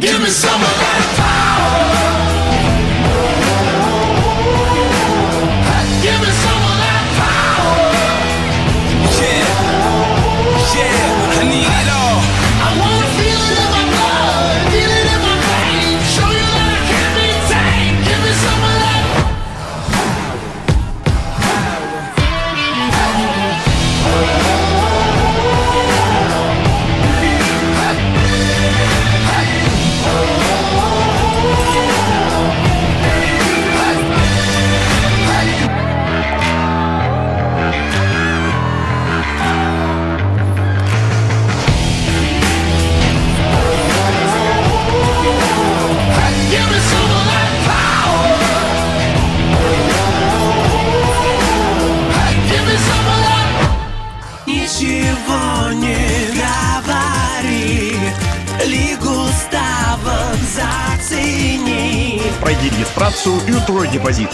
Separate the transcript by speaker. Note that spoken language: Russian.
Speaker 1: Give me some of that.
Speaker 2: ничего не говори. Лигу ставок зацени.
Speaker 3: Пройди регистрацию и утрой депозит.